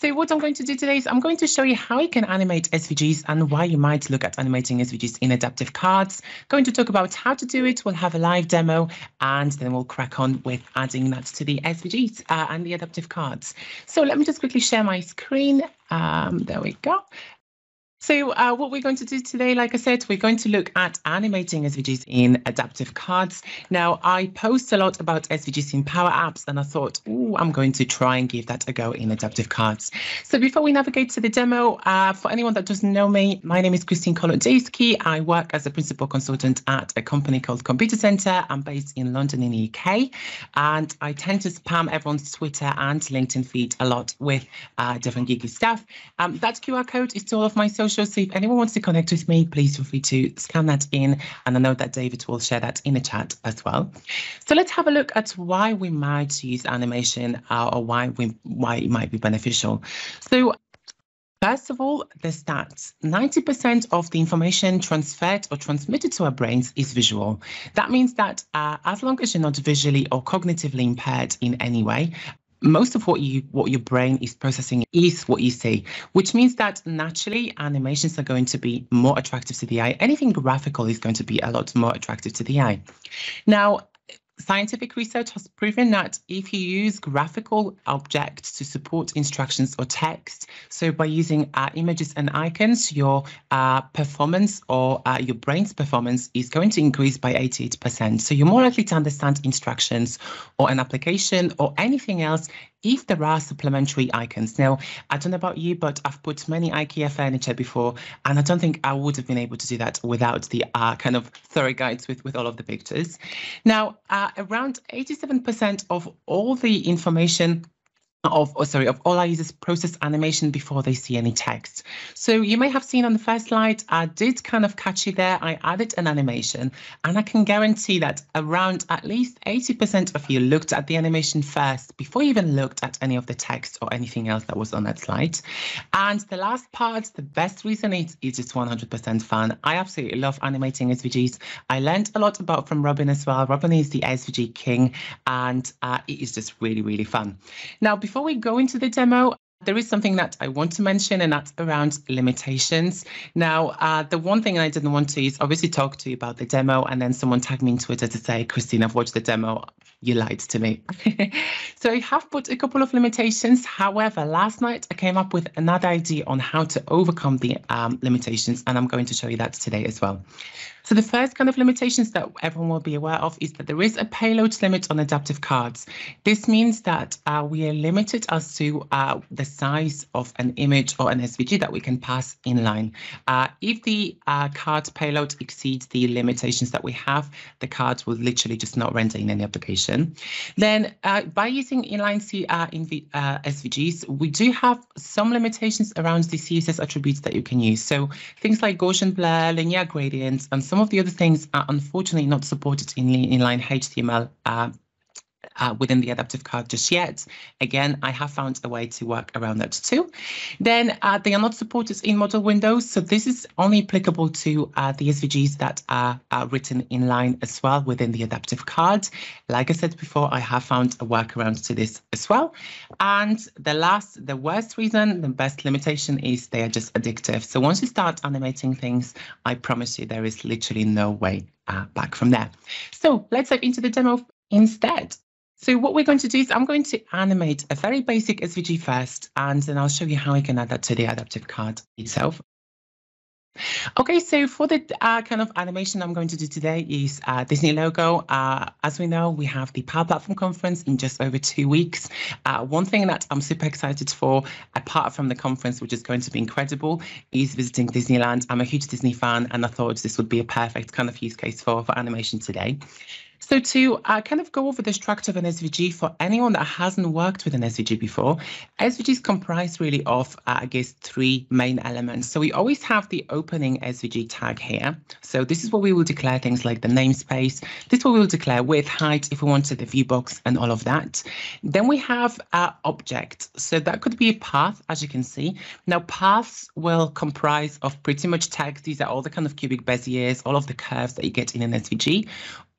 So what I'm going to do today is I'm going to show you how you can animate SVGs and why you might look at animating SVGs in adaptive cards. Going to talk about how to do it. We'll have a live demo and then we'll crack on with adding that to the SVGs uh, and the adaptive cards. So let me just quickly share my screen. Um, there we go. So uh, what we're going to do today, like I said, we're going to look at animating SVGs in adaptive cards. Now, I post a lot about SVGs in Power Apps, and I thought, oh, I'm going to try and give that a go in adaptive cards. So before we navigate to the demo, uh, for anyone that doesn't know me, my name is Kristine Kolodziejski. I work as a principal consultant at a company called Computacenter. I'm based in London in the UK, and I tend to spam everyone's Twitter and LinkedIn feed a lot with uh, different geeky stuff. Um, that QR code is to all of my social social. So if anyone wants to connect with me, please feel free to scan that in. And I know that David will share that in the chat as well. So let's have a look at why we might use animation uh, or why we why it might be beneficial. So First of all, the stats 90% of the information transferred or transmitted to our brains is visual. That means that uh, as long as you're not visually or cognitively impaired in any way, most of what you what your brain is processing is what you see which means that naturally animations are going to be more attractive to the eye. Anything graphical is going to be a lot more attractive to the eye. Now Scientific research has proven that if you use graphical objects to support instructions or text, so by using uh, images and icons, your uh, performance or uh, your brain's performance is going to increase by 88%. So you're more likely to understand instructions or an application or anything else if there are supplementary icons. Now, I don't know about you, but I've put many IKEA furniture before, and I don't think I would have been able to do that without the uh, kind of thorough guides with, with all of the pictures. Now, uh, around 87% of all the information of oh, sorry of all our users process animation before they see any text. So you may have seen on the first slide, I did kind of catch you there. I added an animation and I can guarantee that around at least 80% of you looked at the animation first before you even looked at any of the text or anything else that was on that slide. And the last part, the best reason is it is just 100% fun. I absolutely love animating SVGs. I learned a lot about from Robin as well. Robin is the SVG king and uh, it is just really, really fun. Now, before we go into the demo, there is something that I want to mention, and that's around limitations. Now, uh, the one thing I didn't want to is obviously talk to you about the demo, and then someone tagged me in Twitter to say, Kristine, I've watched the demo. You lied to me. so I have put a couple of limitations. However, last night I came up with another idea on how to overcome the um, limitations, and I'm going to show you that today as well. So the first kind of limitations that everyone will be aware of is that there is a payload limit on adaptive cards. This means that uh, we are limited as to uh, the size of an image or an SVG that we can pass inline. Uh, if the uh, card payload exceeds the limitations that we have, the card will literally just not render in any application. Then uh, by using inline C, uh, in the, SVGs, we do have some limitations around the CSS attributes that you can use. So things like Gaussian blur, linear gradients, and some of the other things are unfortunately not supported in inline HTML uh, uh, within the adaptive card just yet. Again, I have found a way to work around that too. Then uh, they are not supported in model windows. So this is only applicable to uh, the SVGs that are, are written in line as well within the adaptive card. Like I said before, I have found a workaround to this as well. And the last, the worst reason, the best limitation is they are just addictive. So once you start animating things, I promise you there is literally no way uh, back from there. So let's dive into the demo instead. So what we're going to do is I'm going to animate a very basic SVG first, and then I'll show you how I can add that to the adaptive card itself. Okay, so for the uh, kind of animation I'm going to do today is uh, Disney logo. Uh, as we know, we have the Power Platform Conference in just over two weeks. Uh, one thing that I'm super excited for, apart from the conference, which is going to be incredible, is visiting Disneyland. I'm a huge Disney fan, and I thought this would be a perfect kind of use case for, for animation today. So to uh, kind of go over the structure of an SVG for anyone that hasn't worked with an SVG before, SVGs comprise really of, uh, I guess, three main elements. So we always have the opening SVG tag here. So this is where we will declare things like the namespace. This is what we will declare width, height, if we wanted the view box and all of that. Then we have our object. So that could be a path, as you can see. Now paths will comprise of pretty much tags. These are all the kind of cubic beziers, all of the curves that you get in an SVG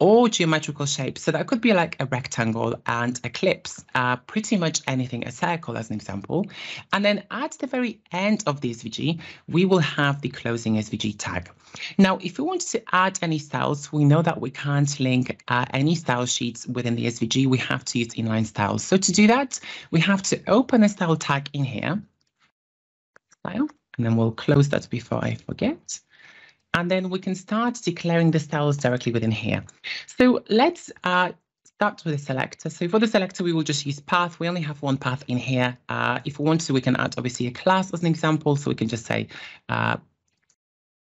or geometrical shapes. So that could be like a rectangle and ellipse, uh, pretty much anything, a circle as an example. And then at the very end of the SVG, we will have the closing SVG tag. Now, if we want to add any styles, we know that we can't link uh, any style sheets within the SVG. We have to use inline styles. So to do that, we have to open a style tag in here, style, and then we'll close that before I forget and then we can start declaring the styles directly within here. So let's uh, start with the selector. So for the selector, we will just use path. We only have one path in here. Uh, if we want to, we can add obviously a class as an example. So we can just say uh,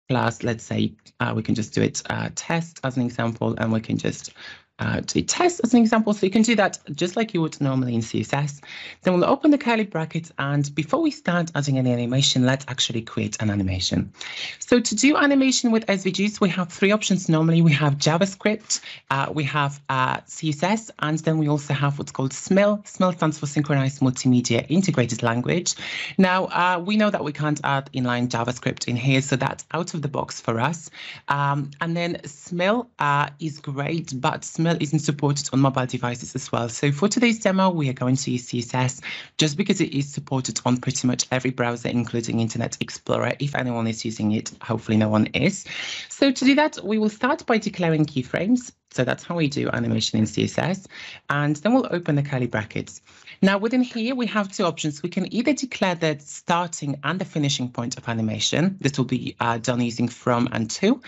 class, let's say uh, we can just do it uh, test as an example, and we can just uh, to test as an example. So you can do that just like you would normally in CSS. Then we'll open the curly brackets and before we start adding any animation, let's actually create an animation. So to do animation with SVGs, we have three options. Normally we have JavaScript, uh, we have uh, CSS, and then we also have what's called SMIL. SMIL stands for Synchronized Multimedia Integrated Language. Now, uh, we know that we can't add inline JavaScript in here, so that's out of the box for us. Um, and then SMIL uh, is great, but SMIL Isn't supported on mobile devices as well. So for today's demo, we are going to use CSS just because it is supported on pretty much every browser, including Internet Explorer. If anyone is using it, hopefully no one is. So to do that, we will start by declaring keyframes. So that's how we do animation in CSS. And then we'll open the curly brackets. Now within here, we have two options. We can either declare the starting and the finishing point of animation. This will be uh, done using from and to,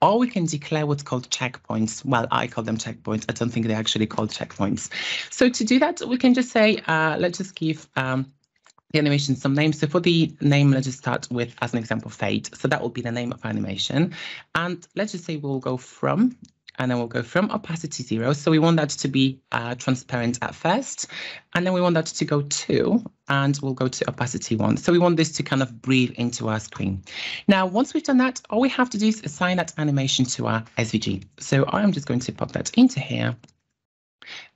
or we can declare what's called checkpoints. Well, I call them checkpoints. I don't think they're actually called checkpoints. So to do that, we can just say, uh, let's just give um, the animation some names. So for the name, let's just start with, as an example, fade. So that will be the name of animation. And let's just say we'll go from and then we'll go from opacity zero. So we want that to be uh, transparent at first, and then we want that to go to, and we'll go to opacity one. So we want this to kind of breathe into our screen. Now, once we've done that, all we have to do is assign that animation to our SVG. So I'm just going to pop that into here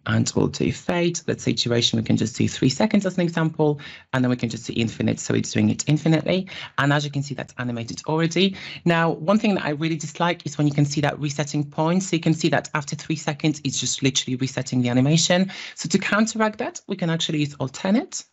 and we'll do fade. Let's say duration, we can just do three seconds as an example, and then we can just do infinite, so it's doing it infinitely. And as you can see, that's animated already. Now, one thing that I really dislike is when you can see that resetting point. So you can see that after three seconds, it's just literally resetting the animation. So to counteract that, we can actually use alternate.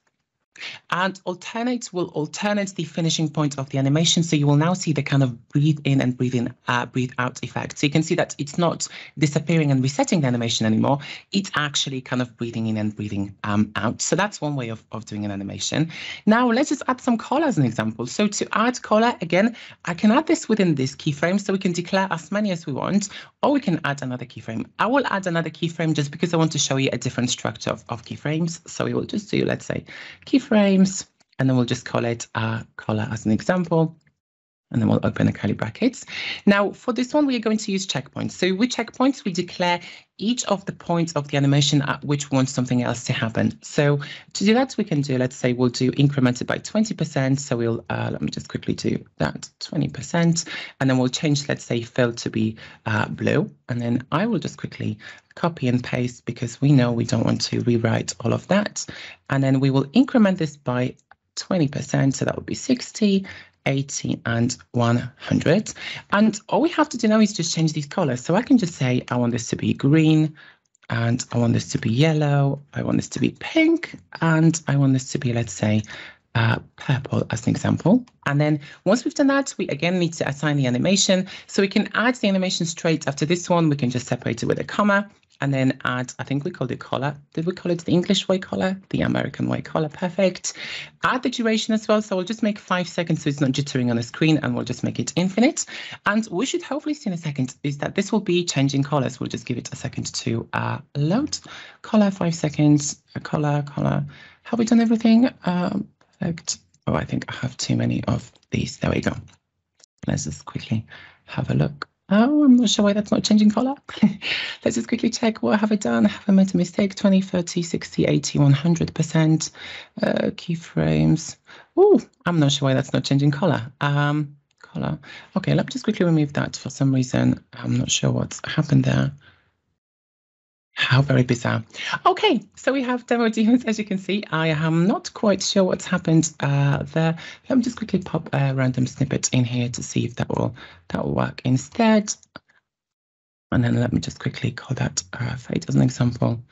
And alternate will alternate the finishing point of the animation. So you will now see the kind of breathe in and breathe in, uh, breathe out effect. So you can see that it's not disappearing and resetting the animation anymore. It's actually kind of breathing in and breathing um, out. So that's one way of, of doing an animation. Now let's just add some color as an example. So to add color, again, I can add this within this keyframe. So we can declare as many as we want, or we can add another keyframe. I will add another keyframe just because I want to show you a different structure of, of keyframes. So we will just do, let's say, keyframe frames, and then we'll just call it a color as an example. And then we'll open the curly brackets. Now, for this one, we are going to use checkpoints. So with checkpoints, we declare each of the points of the animation at which we want something else to happen. So to do that, we can do, let's say we'll do incremented by 20%. So we'll, uh, let me just quickly do that 20%. And then we'll change, let's say fill to be uh, blue. And then I will just quickly copy and paste because we know we don't want to rewrite all of that. And then we will increment this by 20%. So that would be 60 80 and 100. And all we have to do now is just change these colors. So I can just say, I want this to be green and I want this to be yellow. I want this to be pink and I want this to be, let's say, uh, purple as an example. And then once we've done that, we again need to assign the animation. So we can add the animation straight after this one. We can just separate it with a comma and then add, I think we called it color. Did we call it the English white color? The American white color, perfect. Add the duration as well. So we'll just make five seconds so it's not jittering on the screen and we'll just make it infinite. And we should hopefully see in a second is that this will be changing colors. We'll just give it a second to uh, load. Color, five seconds, color, color. Have we done everything? Um, perfect. Oh, I think I have too many of these. There we go. Let's just quickly have a look. Oh, I'm not sure why that's not changing color. Let's just quickly check what have I done. Have I made a mistake? 20, 30, 60, 80, 100% uh, keyframes. Oh, I'm not sure why that's not changing color. Um, color. Okay, let me just quickly remove that for some reason. I'm not sure what's happened there. How very bizarre. Okay, so we have demo demons, as you can see. I am not quite sure what's happened uh, there. Let me just quickly pop a random snippet in here to see if that will that will work instead. And then let me just quickly call that uh, fade as an example.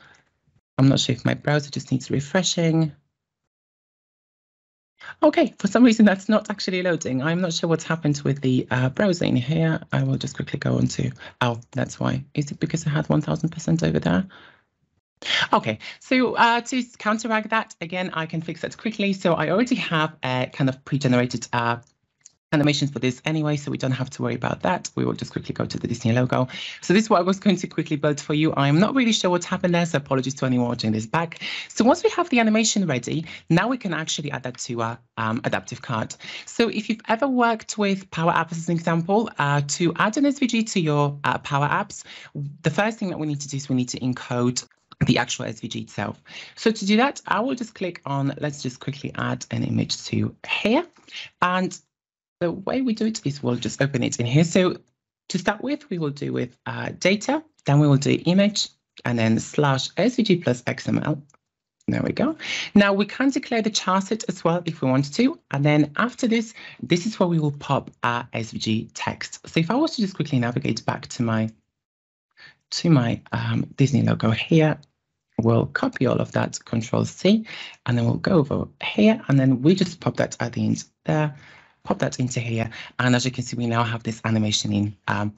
I'm not sure if my browser just needs refreshing. Okay, for some reason that's not actually loading. I'm not sure what's happened with the uh, browser in here. I will just quickly go on to, oh, that's why. Is it because I had 1000% over there? Okay, so uh, to counteract that, again, I can fix that quickly. So I already have a kind of pre-generated uh, animations for this anyway, so we don't have to worry about that. We will just quickly go to the Disney logo. So this is what I was going to quickly build for you. I'm not really sure what's happened there, so apologies to anyone watching this back. So once we have the animation ready, now we can actually add that to our um, adaptive card. So if you've ever worked with Power Apps as an example, uh, to add an SVG to your uh, Power Apps, the first thing that we need to do is we need to encode the actual SVG itself. So to do that, I will just click on, let's just quickly add an image to here. And the way we do it is we'll just open it in here. So to start with, we will do with uh, data, then we will do image, and then slash SVG plus XML. There we go. Now we can declare the charset as well if we want to. And then after this, this is where we will pop our SVG text. So if I was to just quickly navigate back to my to my um, Disney logo here, we'll copy all of that, Control C, and then we'll go over here, and then we just pop that at the end there pop that into here. And as you can see, we now have this animation in um,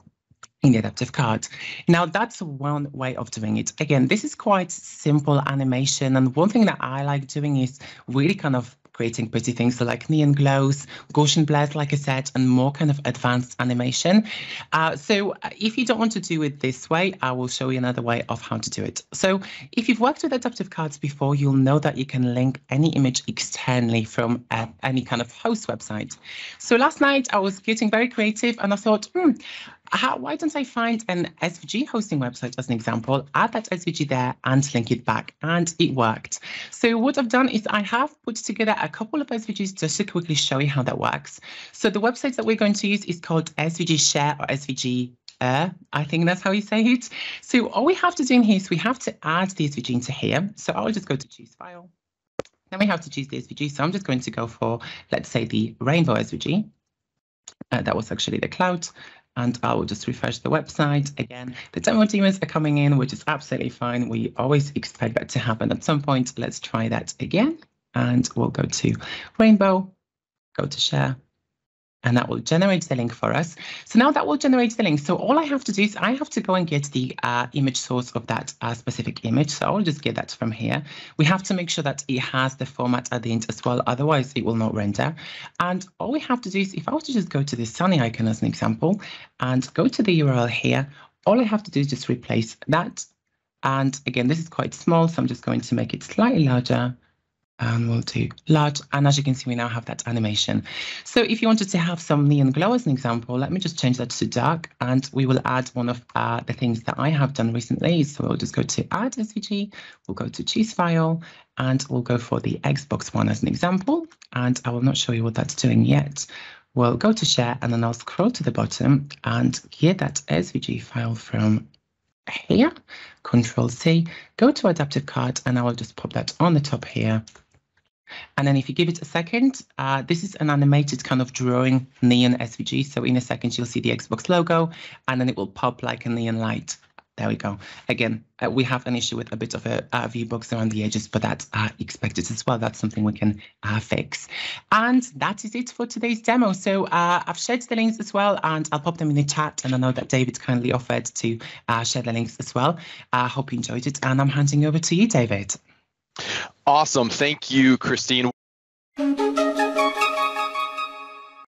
in the adaptive card. Now that's one way of doing it. Again, this is quite simple animation. And one thing that I like doing is really kind of creating pretty things. So like neon glows, Gaussian blurs, like I said, and more kind of advanced animation. Uh, so uh, if you don't want to do it this way, I will show you another way of how to do it. So if you've worked with adaptive cards before, you'll know that you can link any image externally from uh, any kind of host website. So last night I was getting very creative and I thought, hmm, how, why don't I find an SVG hosting website as an example, add that SVG there and link it back, and it worked. So what I've done is I have put together a couple of SVGs just to quickly show you how that works. So the website that we're going to use is called SVG Share or SVG I think that's how you say it. So all we have to do in here is we have to add the SVG into here. So I'll just go to choose file. Then we have to choose the SVG. So I'm just going to go for, let's say, the rainbow SVG. Uh, that was actually the cloud and I will just refresh the website. Again, the demo demons are coming in, which is absolutely fine. We always expect that to happen at some point. Let's try that again. And we'll go to Rainbow, go to share, and that will generate the link for us. So now that will generate the link. So all I have to do is I have to go and get the uh, image source of that uh, specific image. So I'll just get that from here. We have to make sure that it has the format at the end as well. Otherwise, it will not render. And all we have to do is if I was to just go to the Sunny icon as an example and go to the URL here, all I have to do is just replace that. And again, this is quite small, so I'm just going to make it slightly larger and we'll do large. And as you can see, we now have that animation. So if you wanted to have some neon glow as an example, let me just change that to dark and we will add one of uh, the things that I have done recently. So we'll just go to add SVG, we'll go to choose file and we'll go for the Xbox one as an example. And I will not show you what that's doing yet. We'll go to share and then I'll scroll to the bottom and get that SVG file from here, Control C, go to adaptive card and I will just pop that on the top here and then if you give it a second, uh, this is an animated kind of drawing neon SVG. So in a second, you'll see the Xbox logo and then it will pop like a neon light. There we go. Again, uh, we have an issue with a bit of a view box around the edges, but that's uh, expected as well. That's something we can uh, fix. And that is it for today's demo. So uh, I've shared the links as well, and I'll pop them in the chat. And I know that David kindly offered to uh, share the links as well. I hope you enjoyed it. And I'm handing over to you, David. Awesome. Thank you, Kristine.